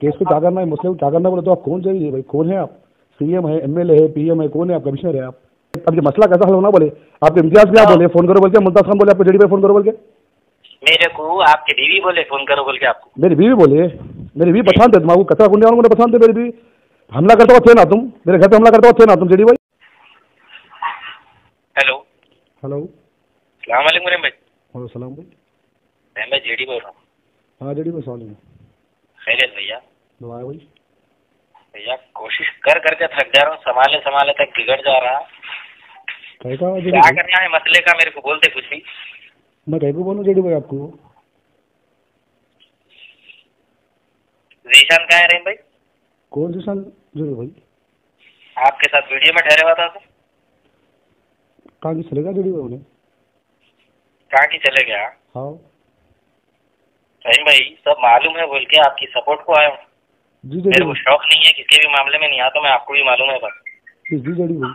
Case पे क्या करना है मसले को क्या करना बोले तो आप कौन चाहिए भाई कौन है आप? सीएम है एमएलए है पीएम है कौन है आप? कमिश्नर है आप? अब ये मसला कैसा हल होना बोले? आपके इम्तियाज़ भी आप बोले? फ़ोन करो बोल के मुल्ताज खान बोले आपको जेडी भाई फ़ोन करो बोल के मेरे को आपके बीवी बोले फ़ोन करो बोल के आपको। मेरी बीवी बोले? मेरी बीवी पछान थे तुम कचरा कुंडे वालों को पछान थे मेरी बीवी हमला करता हुआ थे ना तुम? मेरे घर पे हमला करता हुआ थे ना तुम जेडी भाई? हेलो। हेलो। सलाम वालेकुम भाई। वालेकुम सलाम भाई। भाई जेडी बोल रहा हूँ। हाँ जेडी भाई सवाल है खैरियत भैया। दुआ भाई भैया कोशिश कर करके थक जा रहा हूँ संभाले संभाले तक बिगड़ जा रहा क्या करना है मसले का मेरे को बोलते कुछ भी मैं कहीं को बोलूँ जेडी भाई आपको? जीशान कहाँ है रेम भाई? कौन सन जेडी भाई। आपके साथ वीडियो में ठहरे हुआ था तो कहाँ की चलेगा जेडी भाई उन्हें कहाँ की चले गया? हाँ। रहीम भाई सब मालूम है बोल के आपकी सपोर्ट को आया हूँ। जी मेरे को शौक नहीं है किसी भी मामले में नहीं आता मैं आपको भी मालूम है बस। जी जी जेडी भाई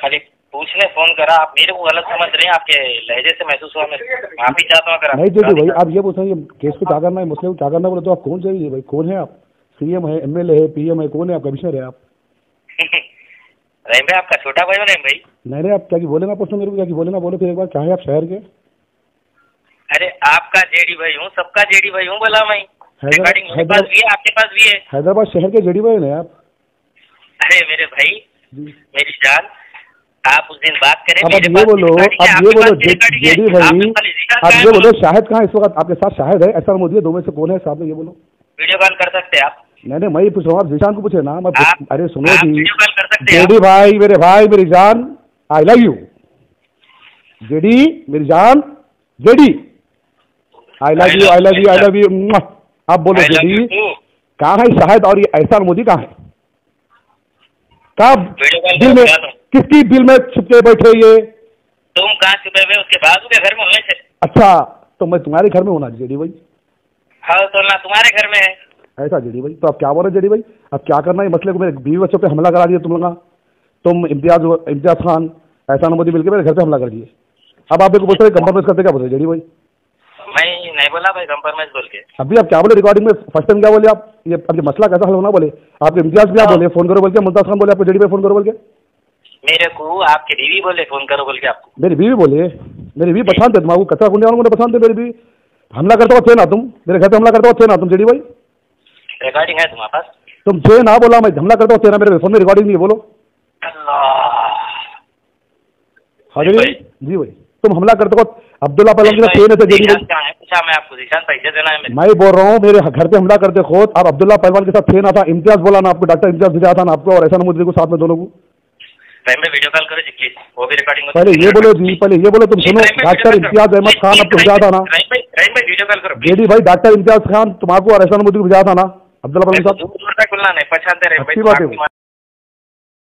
खाली पूछने फ़ोन करा। आप मेरे को गलत समझ रहे हैं आपके लहजे से महसूस हुआ मैं माफ़ी चाहता हूँ अगर नहीं जेडी भाई आप ये पूछ रहे केस पे क्या करना है मसले को क्या करना बोले तो आप कौन चाहिए भाई? कौन है आप? सीएम है एमएलए है पीएम है कौन है आप? कमिश्नर है आप? रहीम भाई आपका छोटा भाई हो रहीम भाई? नहीं नहीं आप क्या की बोले ना पूछो मेरे को क्या की बोले ना बोले फिर एक बार क्या है आप शहर के? अरे आपका जेडी भाई हूँ सबका जेडी भाई हूँ बोला मैं। आपके पास भी है। हैदराबाद शहर के जेडी भाई हैं आप? अरे मेरे भाई मेरी जान आप उस दिन बात करें अब आप ये बोलो अब ये बोलो। जेडी भाई है, ये बोलो। शाहिद कहाँ इस वक्त आपके साथ शाहिद है ऐसा मोदी दो में से कौन है साहब ये बोलो। वीडियो कॉल कर सकते हैं आप। नहीं नहीं मैं पूछ रहा हूँ आप जीशान को पूछे ना मैं अरे सुनो जी। सकते हैं जेडी भाई मेरे भाई मेरी जान आई लव यू जेडी मेरी जान JD I love you I love you I love you आप बोलो जेडी. कहाँ है शाहिद और ये एहसान मोदी कहाँ है? कहा बिल में किसकी बिल में छुपके बैठे ये? तुम कहाँ छुपे हुए उसके बाजू के घर में होने से अच्छा तो मैं तुम्हारे घर में होना जेडी भाई। हाँ तो ना तुम्हारे घर में है। ऐसा जेडी भाई तो आप क्या बोल रहे जेडी भाई अब क्या करना है? मसले को मेरे बीवी बच्चों पे हमला करा दिया तुम लोग। तुम इम्तियाज़ इम्तियाज़ खान ऐसा मोदी मिलकर मेरे घर पे हमला कर दिए। अब आप मेरे को बोलते हैं कंप्रोमाइज करते क्या बोलते जेडी भाई मैं नहीं बोला भाई कंप्रोमाइज बोल के। अभी आप क्या बोले? रिकॉर्डिंग में फ़र्स्ट टाइम क्या बोले आप? ये अब ये मसला कैसा हल होना बोले? आपके इम्तियाज़ भी आप बोले? फ़ोन करो बोल के मुल्ताज खान बोले आपको जेडी भाई फ़ोन करो बोल के। मेरे को आपके बीवी बोले फ़ोन करो बोल के आपको। मेरी बीवी बोले? मेरी बीवी थे तुम कचरा कुंडे वालों को पछान थे मेरी बीवी। हमला करता हुआ थे ना तुम? मेरे घर पे हमला करता हुआ थे ना तुम जेडी भाई रिकॉर्डिंग है तुम्हारे पास? तुम थे ना बोला मैं हमला करता थे ना मेरे फ़ोन में रिकॉर्डिंग नहीं है बोलो। हाँ भाई। जी भाई। तुम हमला करते वक्त अब्दुल्ला पहलवान के साथ थे ना जेडी निशान भाई है पूछा मैं आपको निशान पैसे देना है मेरे मैं बोल रहा हूँ मेरे घर पे हमला करते खुद। आप अब्दुल्ला पहलवान के साथ फेन आता इम्तियाज़ बोला ना आपको डॉक्टर इम्तियाज़ भेजा था ना आपको और ऐसा मुद्दे को साथ में दोनों को। टाइम वीडियो कॉल करो जी प्लीज़ वो भी रिकॉर्डिंग पहले ये बोलो जी पहले ये बोलो तुम सुनो डॉक्टर इम्तियाज़ अहमद खान आपको भेजा था ना। जेडी भाई डॉक्टर इम्तियाज़ खान तुम्हारा और ऐसा मुद्दे को भेजा था ना। साथ दूर दूर तक खुलना नहीं पहचानते रहे अच्छी बात है।